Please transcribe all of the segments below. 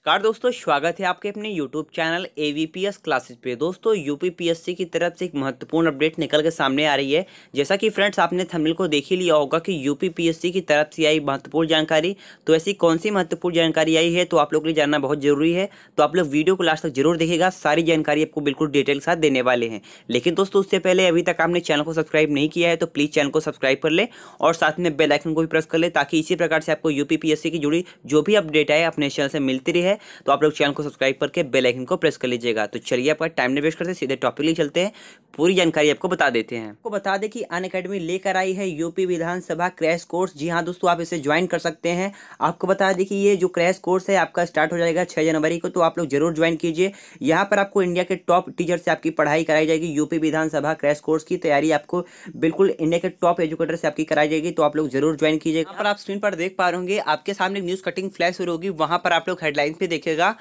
नमस्कार दोस्तों, स्वागत है आपके अपने YouTube चैनल AVPS क्लासेस पे। दोस्तों यूपीपीएससी की तरफ़ से एक महत्वपूर्ण अपडेट निकल के सामने आ रही है। जैसा कि फ्रेंड्स आपने थंबनेल को देख ही लिया होगा कि यूपीपीएससी की तरफ़ से आई महत्वपूर्ण जानकारी। तो ऐसी कौन सी महत्वपूर्ण जानकारी आई है तो आप लोग के लिए जानना बहुत ज़रूरी है। तो आप लोग वीडियो को लास्ट तक ज़रूर देखेगा सारी जानकारी आपको बिल्कुल डिटेल के साथ देने वाले हैं। लेकिन दोस्तों, उससे पहले अभी तक आपने चैनल को सब्सक्राइब नहीं किया है तो प्लीज़ चैनल को सब्सक्राइब कर ले और साथ में बेलाइकन को भी प्रेस कर ले, ताकि इसी प्रकार से आपको यूपीपीएससी की जुड़ी जो भी अपडेट आए, अपने चैनल से मिलती रहे। तो आप लोग चैनल को सब्सक्राइब करके बेल आइकन को प्रेस कर लीजिएगा। तो चलिए आपका टाइम नहीं वेस्ट करते सीधे टॉपिक लिए चलते हैं। पूरी जानकारी आपको बता देते हैं। आपको बता दें कि अन अकेडमी लेकर आई है यूपी विधानसभा क्रैश कोर्स जी हाँ दोस्तों, आप इसे ज्वाइन कर सकते हैं। आपको बता दें कि ये जो क्रैश कोर्स है, आपका स्टार्ट हो जाएगा छः जनवरी को तो आप लोग ज़रूर ज्वाइन कीजिए। यहाँ पर आपको इंडिया के टॉप टीचर से आपकी पढ़ाई कराई जाएगी। यूपी विधानसभा क्रैश कोर्स की तैयारी आपको बिल्कुल इंडिया के टॉप एजुकेटर से आपकी कराई जाएगी तो आप लोग ज़रूर ज्वाइन कीजिएगा। पर आप स्क्रीन पर देख पा रहे होंगे, आपके सामने न्यूज़ कटिंग फ्लैश हो होगी। वहाँ पर आप लोग हेडलाइन पे देखेगा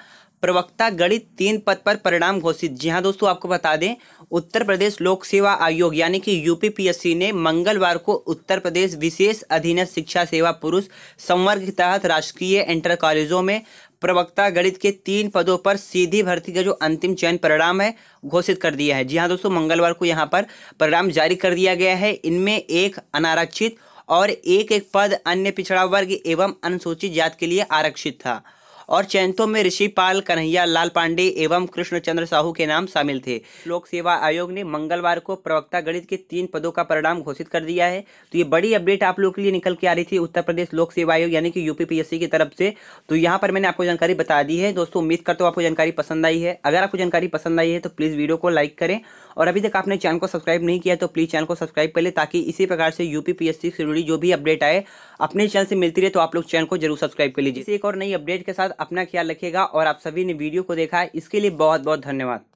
प्रवक्ता गणित तीन पद पर परिणाम घोषित। जी हाँ दोस्तों, आपको बता दें, उत्तर प्रदेश लोक सेवा आयोग, यानी कि यूपीपीएससी ने मंगलवार को उत्तर प्रदेश विशेष अधीनस्थ शिक्षा सेवा पुरुष संवर्ग के तहत राजकीय इंटर कॉलेजों में प्रवक्ता गणित के तीन पदों पर सीधी भर्ती का जो अंतिम चयन परिणाम है, घोषित कर दिया है। जी हाँ दोस्तों, मंगलवार को यहाँ पर परिणाम जारी कर दिया गया है। इनमें एक अनारक्षित और एक एक पद अन्य पिछड़ा वर्ग एवं अनुसूचित जात के लिए आरक्षित था। और चयनितों में ऋषिपाल कन्हैया, लाल पांडे एवं कृष्णचंद्र साहू के नाम शामिल थे। लोक सेवा आयोग ने मंगलवार को प्रवक्ता गणित के तीन पदों का परिणाम घोषित कर दिया है। तो ये बड़ी अपडेट आप लोग के लिए निकल के आ रही थी उत्तर प्रदेश लोक सेवा आयोग, यानी कि यूपीपीएससी की तरफ़ से। तो यहाँ पर मैंने आपको जानकारी बता दी है। दोस्तों, उम्मीद करता हूँ आपको जानकारी पसंद आई है। अगर आपको जानकारी पसंद आई है तो प्लीज़ वीडियो को लाइक करें। और अभी तक आपने चैनल को सब्सक्राइब नहीं किया तो प्लीज़ चैनल को सब्सक्राइब कर ले, ताकि इसी प्रकार से यूपीपीएससी से जुड़ी जो भी अपडेट आए, अपने चैनल से मिलती रहे तो आप लोग चैनल को ज़रूर सब्सक्राइब कर लीजिए। एक और नई अपडेट के साथ अपना ख्याल रखिएगा और आप सभी ने वीडियो को देखा है। इसके लिए बहुत बहुत धन्यवाद।